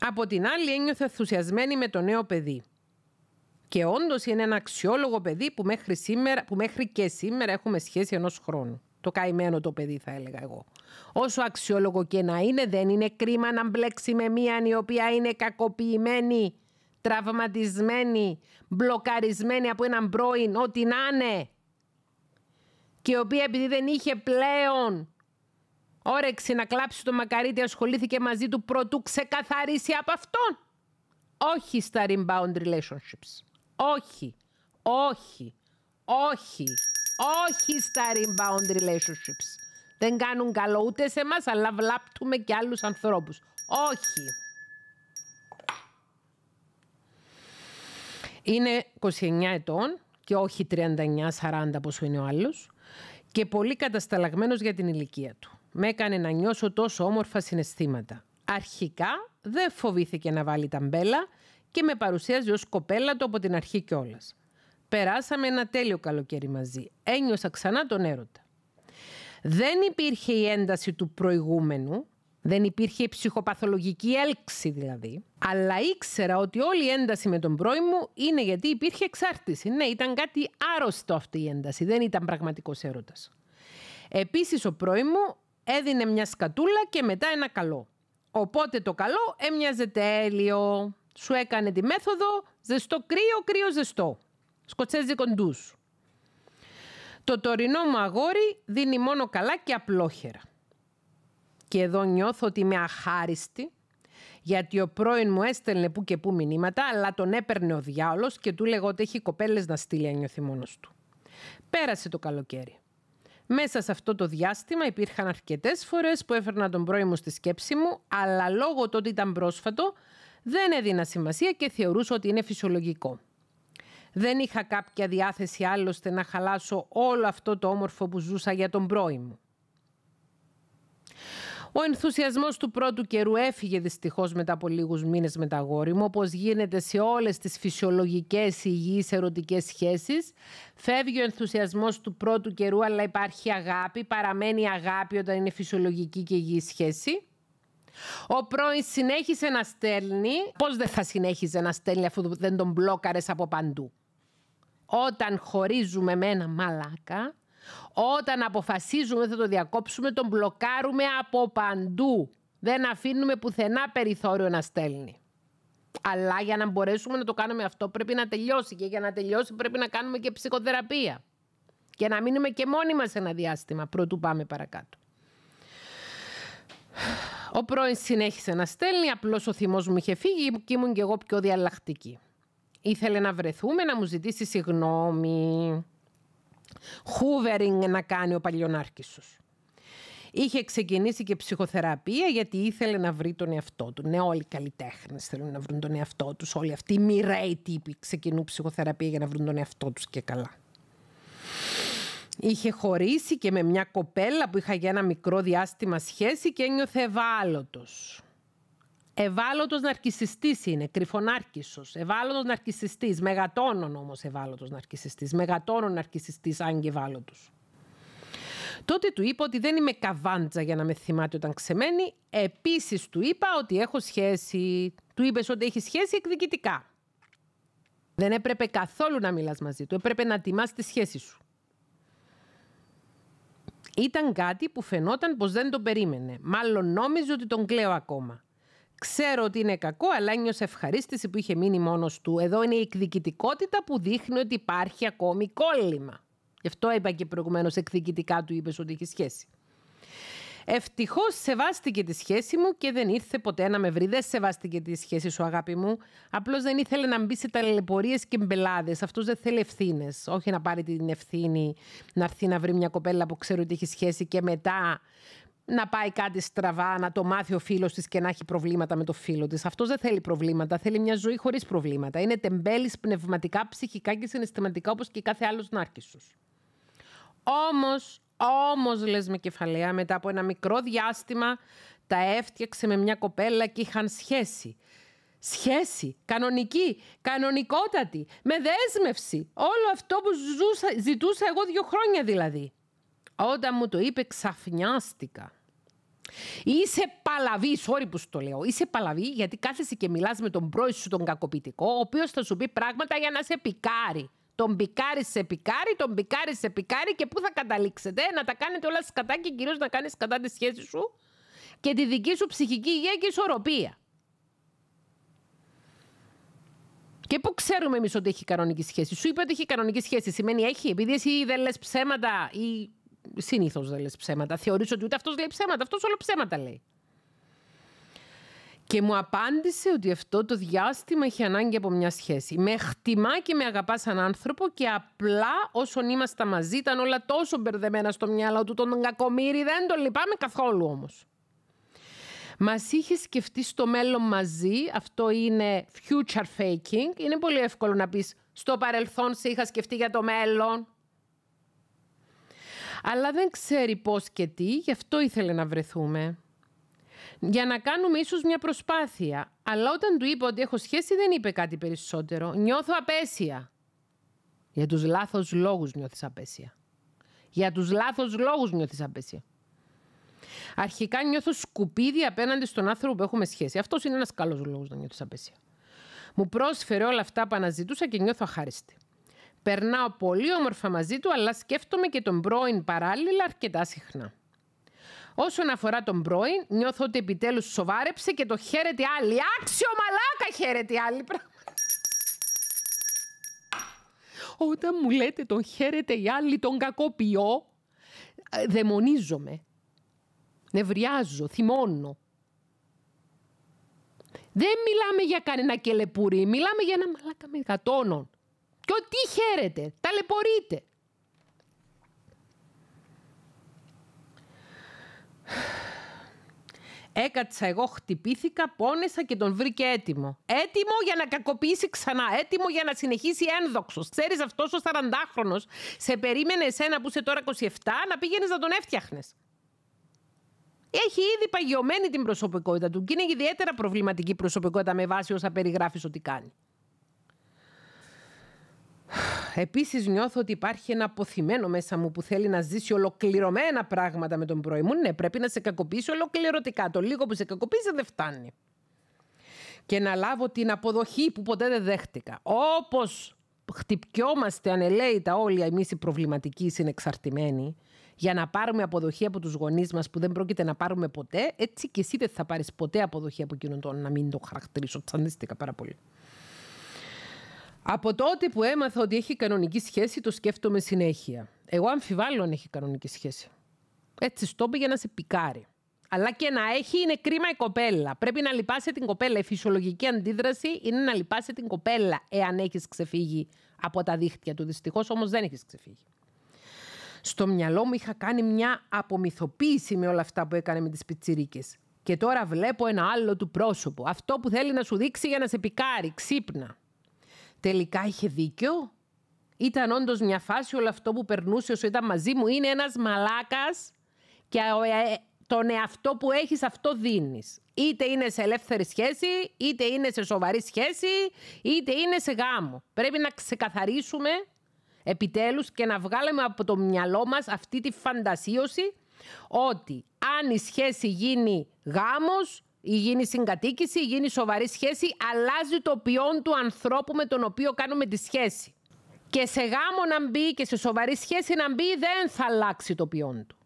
Από την άλλη ένιωθε ενθουσιασμένη με το νέο παιδί. Και όντως είναι ένα αξιόλογο παιδί που μέχρι, σήμερα, που μέχρι και σήμερα έχουμε σχέση ενός χρόνου. Το καημένο το παιδί θα έλεγα εγώ. Όσο αξιόλογο και να είναι δεν είναι κρίμα να μπλέξει με μία η οποία είναι κακοποιημένη τραυματισμένη, μπλοκαρισμένη από έναν πρώην, ό,τι να είναι. Και η οποία επειδή δεν είχε πλέον όρεξη να κλάψει το μακαρίτι, ασχολήθηκε μαζί του πρωτού ξεκαθαρίσει από αυτόν. Όχι στα rebound relationships. Όχι. Όχι. Όχι. Όχι στα rebound relationships. Δεν κάνουν καλό ούτε σε εμάς, αλλά βλάπτουμε και άλλους ανθρώπους. Όχι. Είναι 29 ετών και όχι 39-40 όπως είναι ο άλλος και πολύ κατασταλαγμένος για την ηλικία του. Με έκανε να νιώσω τόσο όμορφα συναισθήματα. Αρχικά δεν φοβήθηκε να βάλει τα μπέλα και με παρουσίαζε ως κοπέλα του από την αρχή κιόλας. Περάσαμε ένα τέλειο καλοκαίρι μαζί. Ένιωσα ξανά τον έρωτα. Δεν υπήρχε η ένταση του προηγούμενου, δεν υπήρχε η ψυχοπαθολογική έλξη δηλαδή. Αλλά ήξερα ότι όλη η ένταση με τον πρώην μου είναι γιατί υπήρχε εξάρτηση. Ναι, ήταν κάτι άρρωστο αυτή η ένταση. Δεν ήταν πραγματικός έρωτας. Επίσης, ο πρώην μου έδινε μια σκατούλα και μετά ένα καλό. Οπότε το καλό έμοιαζε τέλειο. Σου έκανε τη μέθοδο ζεστό κρύο, κρύο ζεστό. Σκοτσέζι κοντούς. Το τωρινό μου αγόρι δίνει μόνο καλά και απλόχερα. Και εδώ νιώθω ότι είμαι αχάριστη, γιατί ο πρώην μου έστελνε που και που μηνύματα, αλλά τον έπαιρνε ο διάολος και του λέγω ότι έχει κοπέλες να στείλει αν νιώθει μόνος του. Πέρασε το καλοκαίρι. Μέσα σε αυτό το διάστημα υπήρχαν αρκετές φορές που έφερνα τον πρώην μου στη σκέψη μου, αλλά λόγω του ότι ήταν πρόσφατο, δεν έδινα σημασία και θεωρούσα ότι είναι φυσιολογικό. Δεν είχα κάποια διάθεση άλλωστε να χαλάσω όλο αυτό το όμορφο που ζούσα για τον πρώην μου. Ο ενθουσιασμός του πρώτου καιρού έφυγε δυστυχώς μετά από λίγους μήνες με τα γόρι μου, όπως γίνεται σε όλες τις φυσιολογικές υγιείς ερωτικές σχέσεις. Φεύγει ο ενθουσιασμός του πρώτου καιρού, αλλά υπάρχει αγάπη, παραμένει αγάπη όταν είναι φυσιολογική και υγιή σχέση. Ο πρώην συνέχισε να στέλνει. Πώς δεν θα συνέχιζε να στέλνει αφού δεν τον μπλόκαρες από παντού; Όταν χωρίζουμε με ένα μαλάκα, όταν αποφασίζουμε θα το διακόψουμε, τον μπλοκάρουμε από παντού. Δεν αφήνουμε πουθενά περιθώριο να στέλνει. Αλλά για να μπορέσουμε να το κάνουμε αυτό πρέπει να τελειώσει και για να τελειώσει πρέπει να κάνουμε και ψυχοθεραπεία. Και να μείνουμε και μόνοι μας ένα διάστημα πρωτού πάμε παρακάτω. Ο πρώην συνέχισε να στέλνει, απλώς ο θυμός μου είχε φύγει και ήμουν και εγώ πιο διαλλακτική. Ήθελε να βρεθούμε, να μου ζητήσει συγγνώμη. Χούβερινγκ να κάνει ο παλιονάρκησος. Είχε ξεκινήσει και ψυχοθεραπεία γιατί ήθελε να βρει τον εαυτό του. Ναι, όλοι οι καλλιτέχνες θέλουν να βρουν τον εαυτό τους. Όλοι αυτοί οι μοιραίοι τύποι ξεκινούν ψυχοθεραπεία για να βρουν τον εαυτό τους και καλά. Είχε χωρίσει και με μια κοπέλα που είχα για ένα μικρό διάστημα σχέση και ένιωθε ευάλωτος. Ευάλωτος ναρκισιστής είναι, κρυφονάρκησος. Ευάλωτος ναρκισιστής, μεγατόνων όμως ευάλωτος ναρκισιστής. Μεγατόνων ναρκισιστής, αν και ευάλωτος. Τότε του είπα ότι δεν είμαι καβάντζα για να με θυμάται όταν ξεμένει. Επίσης του είπα ότι έχω σχέση. Του είπες ότι έχεις σχέση εκδικητικά. Δεν έπρεπε καθόλου να μιλάς μαζί του. Έπρεπε να τιμάς τη σχέση σου. Ήταν κάτι που φαινόταν πως δεν τον περίμενε. Μάλλον νόμιζε ότι τον κλαίω ακόμα. Ξέρω ότι είναι κακό, αλλά ένιωσε ευχαρίστηση που είχε μείνει μόνος του. Εδώ είναι η εκδικητικότητα που δείχνει ότι υπάρχει ακόμη κόλλημα. Γι' αυτό είπα και προηγουμένως εκδικητικά του είπες ότι έχει σχέση. Ευτυχώς σεβάστηκε τη σχέση μου και δεν ήρθε ποτέ να με βρει. Δεν σεβάστηκε τη σχέση σου, αγάπη μου. Απλώς δεν ήθελε να μπει σε ταλαιπωρίες και μπελάδες. Αυτός δεν θέλει ευθύνες. Όχι να πάρει την ευθύνη να έρθει να βρει μια κοπέλα που ξέρει ότι έχει σχέση και μετά να πάει κάτι στραβά, να το μάθει ο φίλος της και να έχει προβλήματα με το φίλο της. Αυτός δεν θέλει προβλήματα. Θέλει μια ζωή χωρίς προβλήματα. Είναι τεμπέλης πνευματικά, ψυχικά και συναισθηματικά όπως και κάθε άλλος νάρκισο. Όμως, όμως λες με κεφαλαία, μετά από ένα μικρό διάστημα τα έφτιαξε με μια κοπέλα και είχαν σχέση. Σχέση, κανονική, κανονικότατη, με δέσμευση. Όλο αυτό που ζούσα, ζητούσα εγώ δύο χρόνια δηλαδή. Όταν μου το είπε ξαφνιάστηκα. Είσαι παλαβή, sorry που σου το λέω. Είσαι παλαβή γιατί κάθεσαι και μιλάς με τον πρώην σου τον κακοποιητικό, ο οποίος θα σου πει πράγματα για να σε πικάρει. Τον πικάρει σε πικάρι, τον πικάρει σε πικάρι και πού θα καταλήξετε. Να τα κάνετε όλα σκατά και κυρίως να κάνεις κατά τη σχέση σου και τη δική σου ψυχική υγεία και ισορροπία. Και πού ξέρουμε εμείς ότι έχει κανονική σχέση. Σου είπε ότι έχει κανονική σχέση. Σημαίνει έχει, επειδή εσύ δεν λες ψέματα ή συνήθως δεν λες ψέματα. Θεωρείς ότι ούτε αυτός λέει ψέματα. Αυτός όλο ψέματα λέει. Και μου απάντησε ότι αυτό το διάστημα έχει ανάγκη από μια σχέση. Με χτιμά και με αγαπάς σαν άνθρωπο και απλά όσον ήμασταν μαζί ήταν όλα τόσο μπερδεμένα στο μυαλό του τον κακομύρι, δεν τον λυπάμαι καθόλου όμως. Μας είχε σκεφτεί στο μέλλον μαζί, αυτό είναι future faking. Είναι πολύ εύκολο να πεις στο παρελθόν σε είχα σκεφτεί για το μέλλον. Αλλά δεν ξέρει πώς και τι, γι' αυτό ήθελε να βρεθούμε για να κάνουμε ίσως μια προσπάθεια. Αλλά όταν του είπα ότι έχω σχέση δεν είπε κάτι περισσότερο. Νιώθω απέσια. Για τους λάθος λόγους νιώθεις απέσια. Για τους λάθος λόγους νιώθεις απέσια. Αρχικά νιώθω σκουπίδι απέναντι στον άνθρωπο που έχουμε σχέση. Αυτός είναι ένας καλός λόγος να νιώθεις απέσια. Μου πρόσφερε όλα αυτά που αναζητούσα και νιώθω αχάριστη. Περνάω πολύ όμορφα μαζί του, αλλά σκέφτομαι και τον πρώην παράλληλα αρκετά συχνά. Όσον αφορά τον πρώην, νιώθω ότι επιτέλους σοβάρεψε και το χαίρεται άλλη. Άξιο μαλάκα χαίρεται άλλη. Όταν μου λέτε τον χαίρεται η άλλη, τον κακοποιώ, ε, δαιμονίζομαι. Νευριάζω, θυμώνω. Δεν μιλάμε για κανένα κελεπούρι, μιλάμε για ένα μαλάκα με γατόνων. Και ότι χαίρεται, ταλαιπωρείται. Έκατσα εγώ, χτυπήθηκα, πόνεσα και τον βρήκε έτοιμο. Έτοιμο για να κακοποιήσει ξανά. Έτοιμο για να συνεχίσει ένδοξος. Ξέρεις αυτός ο 40χρονο σε περίμενε εσένα που είσαι τώρα 27 να πήγαινες να τον έφτιαχνες. Έχει ήδη παγιωμένη την προσωπικότητα του και είναι ιδιαίτερα προβληματική προσωπικότητα με βάση όσα περιγράφεις ότι κάνει. Επίσης νιώθω ότι υπάρχει ένα αποθυμένο μέσα μου που θέλει να ζήσει ολοκληρωμένα πράγματα με τον πρώην μου. Ναι, πρέπει να σε κακοποιήσει ολοκληρωτικά. Το λίγο που σε κακοποίησε δεν φτάνει. Και να λάβω την αποδοχή που ποτέ δεν δέχτηκα. Όπως χτυπιόμαστε ανελαίητα όλοι εμείς οι προβληματικοί συνεξαρτημένοι για να πάρουμε αποδοχή από τους γονείς μας που δεν πρόκειται να πάρουμε ποτέ, έτσι και εσύ δεν θα πάρεις ποτέ αποδοχή από εκείνον τον να μην το χαρακτηρίσω. Τσαντίστηκα πάρα πολύ. Από τότε που έμαθα ότι έχει κανονική σχέση, το σκέφτομαι συνέχεια. Εγώ αμφιβάλλω αν έχει κανονική σχέση. Έτσι στο για να σε πικάρει. Αλλά και να έχει είναι κρίμα η κοπέλα. Πρέπει να λυπάσαι την κοπέλα. Η φυσιολογική αντίδραση είναι να λυπάσαι την κοπέλα εάν έχεις ξεφύγει από τα δίχτυα του. Δυστυχώς όμως δεν έχεις ξεφύγει. Στο μυαλό μου είχα κάνει μια απομυθοποίηση με όλα αυτά που έκανε με τις πιτσιρίκες. Και τώρα βλέπω ένα άλλο του πρόσωπο. Αυτό που θέλει να σου δείξει για να σε πικάρει. Ξύπνα. Τελικά είχε δίκιο. Ήταν όντως μια φάση όλο αυτό που περνούσε όσο ήταν μαζί μου. Είναι ένας μαλάκας και ε, τον εαυτό που έχεις αυτό δίνεις. Είτε είναι σε ελεύθερη σχέση, είτε είναι σε σοβαρή σχέση, είτε είναι σε γάμο. Πρέπει να ξεκαθαρίσουμε επιτέλους και να βγάλουμε από το μυαλό μας αυτή τη φαντασίωση ότι αν η σχέση γίνει γάμος ή γίνει συγκατοίκηση ή γίνει σοβαρή σχέση, αλλάζει το ποιόν του ανθρώπου με τον οποίο κάνουμε τη σχέση. Και σε γάμο να μπει και σε σοβαρή σχέση να μπει δεν θα αλλάξει το ποιόν του.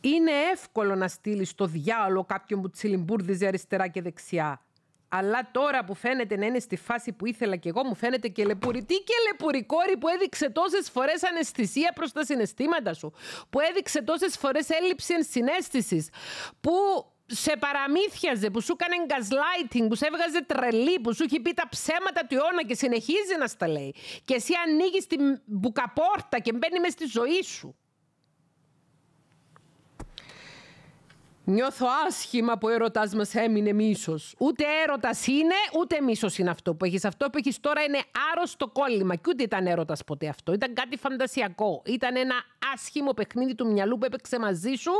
Είναι εύκολο να στείλεις στο διάλογο κάποιον που τσιλιμπούρδιζε αριστερά και δεξιά. Αλλά τώρα που φαίνεται να είναι στη φάση που ήθελα κι εγώ, μου φαίνεται και λεπουρητή και λεπουρικόρη που έδειξε τόσες φορές αναισθησία προς τα συναισθήματα σου. Που έδειξε τόσες φορές έλλειψη ενσυναίσθησης. Που σε παραμύθιαζε, που σου έκανε gaslighting, που σε έβγαζε τρελή, που σου έχει πει τα ψέματα του αιώνα και συνεχίζει να στα λέει. Και εσύ ανοίγεις την μπουκαπόρτα και μπαίνει μες στη ζωή σου. Νιώθω άσχημα που ο έρωτάς μας έμεινε μίσος. Ούτε έρωτας είναι, ούτε μίσος είναι αυτό που έχεις. Αυτό που έχεις τώρα είναι άρρωστο κόλλημα. Και ούτε ήταν έρωτας ποτέ αυτό. Ήταν κάτι φαντασιακό. Ήταν ένα άσχημο παιχνίδι του μυαλού που έπαιξε μαζί σου,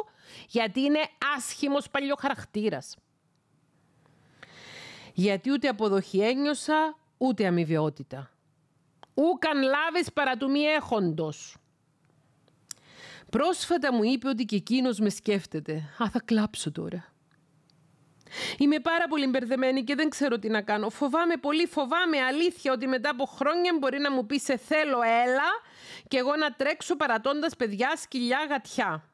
γιατί είναι άσχημος παλιό χαρακτήρα. Γιατί ούτε αποδοχή ένιωσα, ούτε αμοιβαιότητα. Ούκαν λάβεις παρά του μη έχοντος. Πρόσφατα μου είπε ότι και εκείνος με σκέφτεται. Α, θα κλάψω τώρα. Είμαι πάρα πολύ μπερδεμένη και δεν ξέρω τι να κάνω. Φοβάμαι πολύ, φοβάμαι αλήθεια ότι μετά από χρόνια μπορεί να μου πει σε θέλω έλα και εγώ να τρέξω παρατώντας παιδιά σκυλιά γατιά.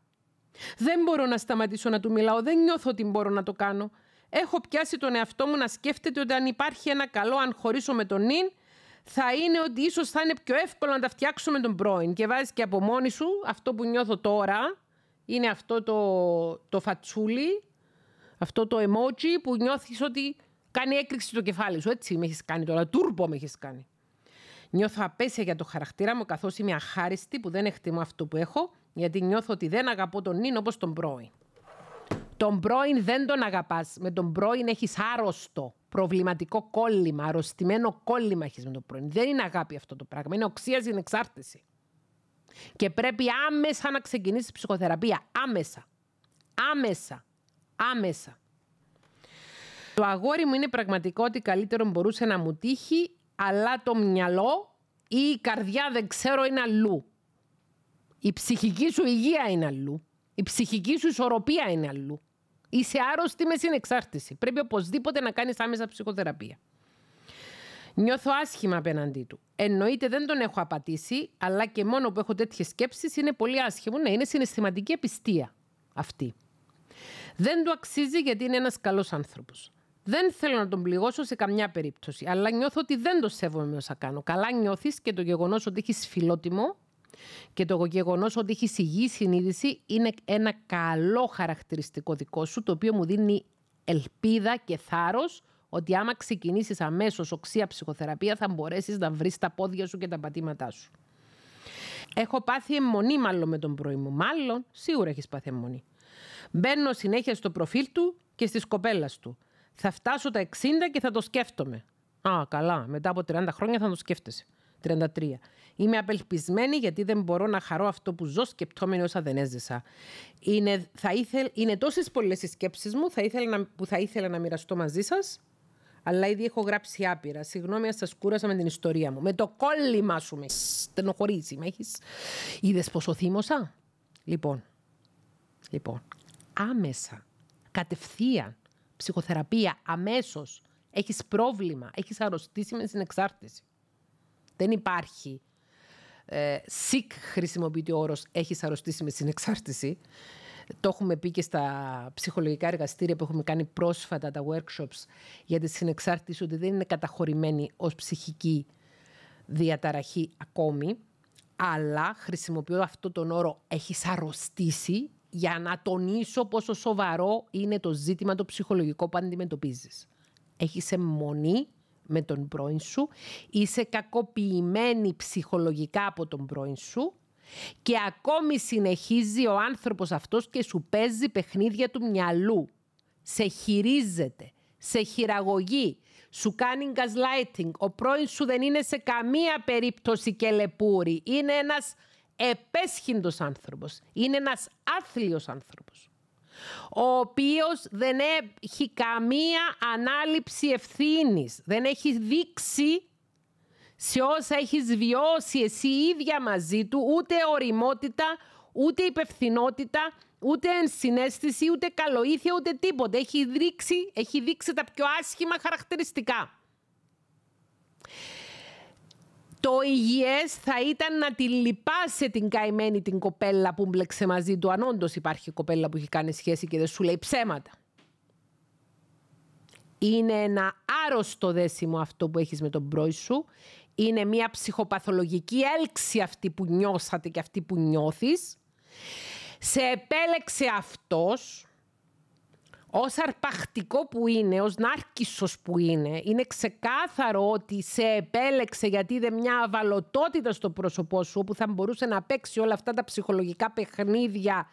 Δεν μπορώ να σταματήσω να του μιλάω, δεν νιώθω ότι μπορώ να το κάνω. Έχω πιάσει τον εαυτό μου να σκέφτεται ότι αν υπάρχει ένα καλό αν χωρίσω με τον νυν, θα είναι ότι ίσως θα είναι πιο εύκολο να τα φτιάξω με τον πρώην. Και βάζεις και από μόνη σου αυτό που νιώθω τώρα, είναι αυτό το, το φατσούλι, αυτό το emoji που νιώθεις ότι κάνει έκρηξη στο κεφάλι σου. Έτσι με έχεις κάνει τώρα, τούρπο με έχεις κάνει. Νιώθω απέσια για το χαρακτήρα μου, καθώς είμαι αχάριστη που δεν εκτιμώ αυτό που έχω, γιατί νιώθω ότι δεν αγαπώ τον νυν όπως τον πρώην. Τον πρώην δεν τον αγαπάς. Με τον πρώην έχεις άρρωστο προβληματικό κόλλημα, αρρωστημένο κόλλημα έχεις με το πρώην. Δεν είναι αγάπη αυτό το πράγμα. Είναι οξία στην εξάρτηση. Και πρέπει άμεσα να ξεκινήσεις ψυχοθεραπεία. Άμεσα. Άμεσα. Άμεσα. Το αγόρι μου είναι πραγματικό ότι καλύτερο μπορούσε να μου τύχει, αλλά το μυαλό ή η καρδιά δεν ξέρω είναι αλλού. Η ψυχική σου υγεία είναι αλλού. Η ψυχική σου ισορροπία είναι αλλού. Είσαι άρρωστη μες συνεξάρτηση. Πρέπει οπωσδήποτε να κάνεις άμεσα ψυχοθεραπεία. Νιώθω άσχημα απέναντί του. Εννοείται δεν τον έχω απατήσει, αλλά και μόνο που έχω τέτοιες σκέψεις είναι πολύ άσχημο. Ναι, είναι συναισθηματική επιστία αυτή. Δεν του αξίζει γιατί είναι ένας καλός άνθρωπος. Δεν θέλω να τον πληγώσω σε καμιά περίπτωση, αλλά νιώθω ότι δεν το σέβομαι όσα κάνω. Καλά νιώθεις και το γεγονός ότι έχεις φιλότιμο και το γεγονός ότι έχεις υγιή συνείδηση είναι ένα καλό χαρακτηριστικό δικό σου, το οποίο μου δίνει ελπίδα και θάρρος ότι άμα ξεκινήσεις αμέσως οξία ψυχοθεραπεία, θα μπορέσεις να βρεις τα πόδια σου και τα πατήματά σου. Έχω πάθει αιμονή μάλλον με τον πρωί μου. Μάλλον, σίγουρα έχεις πάθει αιμονή. Μπαίνω συνέχεια στο προφίλ του και στις κοπέλας του. Θα φτάσω τα 60 και θα το σκέφτομαι. Α, καλά. Μετά από 30 χρόνια θα το σκέφτεσαι. 33. Είμαι απελπισμένη γιατί δεν μπορώ να χαρώ αυτό που ζω σκεπτόμενοι όσα δεν έζησα. Είναι, θα ήθελ, είναι τόσες πολλές οι σκέψεις μου θα ήθελα να, που θα ήθελα να μοιραστώ μαζί σας, αλλά ήδη έχω γράψει άπειρα. Συγγνώμη αν σας κούρασα με την ιστορία μου. Με το κόλλημα σου με στενοχωρήσει. Με έχεις... Είδες πόσο θύμωσα; Λοιπόν, λοιπόν, άμεσα, κατευθείαν, ψυχοθεραπεία, αμέσως, έχεις πρόβλημα, έχεις αρρωστήσει με συνεξάρτηση. Δεν υπάρχει ε, sick χρησιμοποιείται ο όρος «έχεις αρρωστήσει με συνεξάρτηση». Το έχουμε πει και στα ψυχολογικά εργαστήρια που έχουμε κάνει πρόσφατα τα workshops για τη συνεξάρτηση ότι δεν είναι καταχωρημένη ως ψυχική διαταραχή ακόμη, Αλλά χρησιμοποιώ αυτό τον όρο έχεις αρρωστήσει για να τονίσω πόσο σοβαρό είναι το ζήτημα το ψυχολογικό που αντιμετωπίζεις. Έχεις αιμονή με τον πρώην σου, είσαι κακοποιημένη ψυχολογικά από τον πρώην σου και ακόμη συνεχίζει ο άνθρωπος αυτός και σου παίζει παιχνίδια του μυαλού. Σε χειρίζεται, σε χειραγωγεί, σου κάνει gaslighting. Ο πρώην σου δεν είναι σε καμία περίπτωση και λεπούρη. Είναι ένας επέσχυντος άνθρωπος. Είναι ένας άθλιος άνθρωπος. Ο οποίος δεν έχει καμία ανάληψη ευθύνης. Δεν έχει δείξει σε όσα έχεις βιώσει εσύ ίδια μαζί του ούτε οριμότητα, ούτε υπευθυνότητα, ούτε ενσυναίσθηση, ούτε καλοήθεια, ούτε τίποτε. Έχει δείξει, έχει δείξει τα πιο άσχημα χαρακτηριστικά. Το υγιές θα ήταν να τη λυπάσαι την καημένη την κοπέλα που μπλέξε μαζί του, αν όντως υπάρχει κοπέλα που έχει κάνει σχέση και δεν σου λέει ψέματα. Είναι ένα άρρωστο δέσιμο αυτό που έχεις με τον πρώη σου. Είναι μια ψυχοπαθολογική έλξη αυτή που νιώσατε και αυτή που νιώθεις. Σε επέλεξε αυτός ως αρπακτικό που είναι, ως νάρκισσος που είναι, είναι ξεκάθαρο ότι σε επέλεξε γιατί είδε μια αβαλωτότητα στο πρόσωπό σου όπου θα μπορούσε να παίξει όλα αυτά τα ψυχολογικά παιχνίδια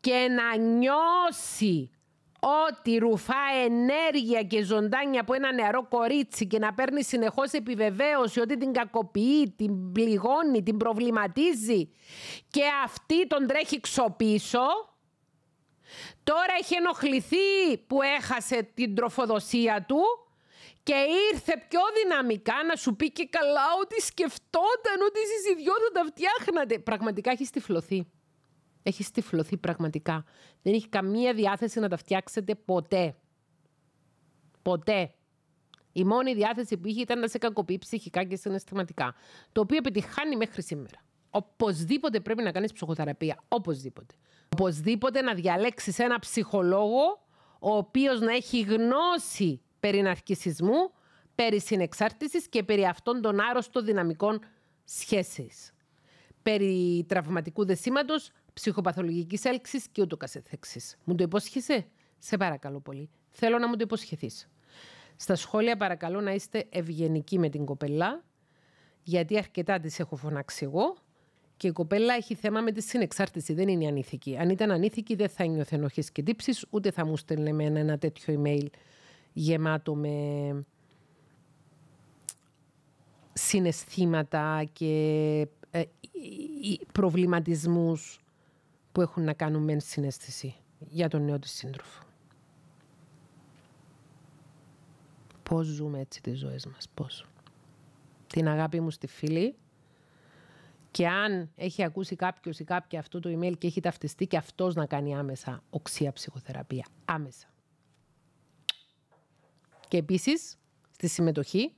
και να νιώσει ότι ρουφά ενέργεια και ζωντάνια από ένα νεαρό κορίτσι και να παίρνει συνεχώς επιβεβαίωση ότι την κακοποιεί, την πληγώνει, την προβληματίζει και αυτή τον τρέχει ξοπίσω Τώρα έχει ενοχληθεί που έχασε την τροφοδοσία του και ήρθε πιο δυναμικά να σου πει και καλά ότι σκεφτόταν ότι εσείς οι δυο θα τα φτιάχνατε. Πραγματικά έχει στυφλωθεί. Έχει στυφλωθεί πραγματικά. Δεν έχει καμία διάθεση να τα φτιάξετε ποτέ. Ποτέ. Η μόνη διάθεση που είχε ήταν να σε κακοποιεί ψυχικά και συναισθηματικά. Το οποίο επιτυχάνει μέχρι σήμερα. Οπωσδήποτε πρέπει να κάνεις ψυχοθεραπεία. Οπωσδήποτε. Οπωσδήποτε να διαλέξεις ένα ψυχολόγο ο οποίος να έχει γνώση περί ναρκισισμού, περί συνεξάρτησης και περί αυτών των άρρωστων δυναμικών σχέσεων. Περί τραυματικού δεσίματος, ψυχοπαθολογικής έλξης και ούτω καθεξής. Μου το υπόσχεσαι; Σε παρακαλώ πολύ. Θέλω να μου το υποσχεθείς. Στα σχόλια παρακαλώ να είστε ευγενικοί με την κοπελά, γιατί αρκετά της έχω φωνάξει εγώ και η κοπέλα έχει θέμα με τη συνεξάρτηση, δεν είναι ανήθικη. Αν ήταν ανήθικη, δεν θα νιώθε ενοχές και τύψεις, ούτε θα μου στέλνε με ένα τέτοιο email γεμάτο με συναισθήματα και ε, προβληματισμούς που έχουν να κάνουν με συνέστηση για τον νέο της σύντροφο. Πώς ζούμε έτσι τις ζωές μας, πώς. Την αγάπη μου στη φίλη, και αν έχει ακούσει κάποιος ή κάποια αυτό το email και έχει ταυτιστεί και αυτός να κάνει άμεσα οξία ψυχοθεραπεία. Άμεσα. Και επίσης, στη συμμετοχή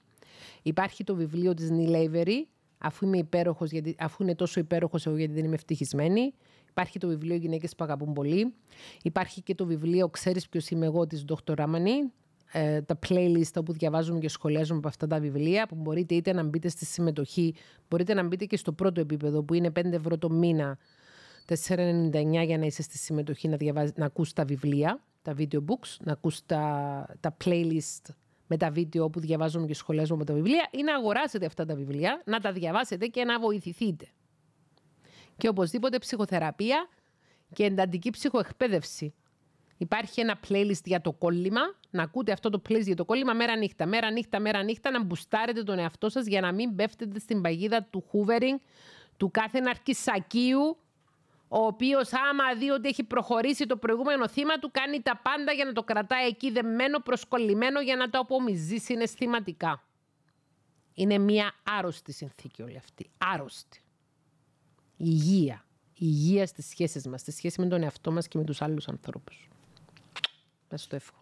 υπάρχει το βιβλίο της Νίλ Avery, αφού, είμαι υπέροχος, γιατί, αφού είναι τόσο υπέροχος εγώ γιατί δεν είμαι ευτυχισμένη. Υπάρχει το βιβλίο «Γυναίκες που αγαπούν πολύ». Υπάρχει και το βιβλίο «Ξέρεις ποιος είμαι εγώ» της Dr. Ramani, ε, τα playlist όπου διαβάζουμε και σχολιάζουμε από αυτά τα βιβλία που μπορείτε είτε να μπείτε στη συμμετοχή, μπορείτε να μπείτε και στο πρώτο επίπεδο που είναι 5 ευρώ το μήνα, 4,99 για να είσαι στη συμμετοχή να, διαβάζ, να ακούς τα βιβλία, τα video books, να ακούς τα, τα playlist με τα βίντεο όπου διαβάζουμε και σχολιάζουμε από τα βιβλία ή να αγοράσετε αυτά τα βιβλία, να τα διαβάσετε και να βοηθηθείτε. Και οπωσδήποτε ψυχοθεραπεία και εντατική ψυχοεκπαίδευση Υπάρχει ένα playlist για το κόλλημα. Να ακούτε αυτό το playlist για το κόλλημα μέρα νύχτα. Μέρα νύχτα, μέρα νύχτα να μπουστάρετε τον εαυτό σας για να μην πέφτετε στην παγίδα του hoovering, του κάθε ναρκισακίου, ο οποίος άμα δει ότι έχει προχωρήσει το προηγούμενο θύμα του, κάνει τα πάντα για να το κρατάει εκεί δεμένο, προσκολλημένο, για να το απομυζεί συναισθηματικά. Είναι μια άρρωστη συνθήκη όλη αυτή. Άρρωστη. Υγεία. Υγεία στις σχέσεις μας, στη σχέση με τον εαυτό μας και με τους άλλους ανθρώπους. Να στο εύχομαι.